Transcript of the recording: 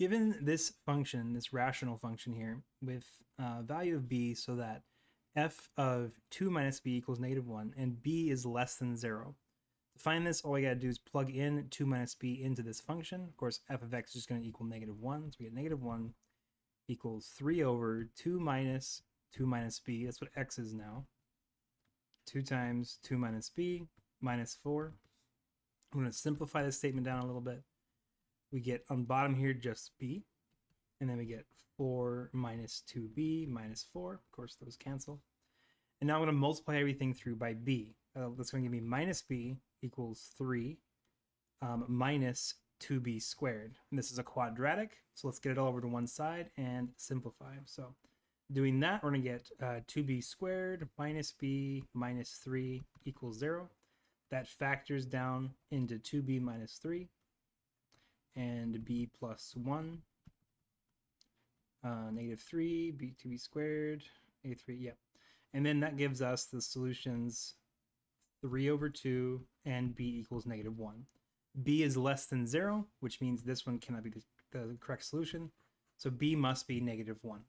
given this function, this rational function here, with uh, value of b so that f of 2 minus b equals negative 1, and b is less than 0. To find this, all we got to do is plug in 2 minus b into this function. Of course, f of x is just going to equal negative 1, so we get negative 1 equals 3 over 2 minus 2 minus b. That's what x is now. 2 times 2 minus b minus 4. I'm going to simplify this statement down a little bit. We get on bottom here just b. And then we get 4 minus 2b minus 4. Of course, those cancel. And now I'm going to multiply everything through by b. Uh, that's going to give me minus b equals 3 um, minus 2b squared. And this is a quadratic, so let's get it all over to one side and simplify. So doing that, we're going to get uh, 2b squared minus b minus 3 equals 0. That factors down into 2b minus 3 and b plus 1 uh, negative 3, b 2b squared, negative a3, yep. And then that gives us the solutions 3 over 2 and b equals negative 1. b is less than 0, which means this one cannot be the, the correct solution. So b must be negative 1.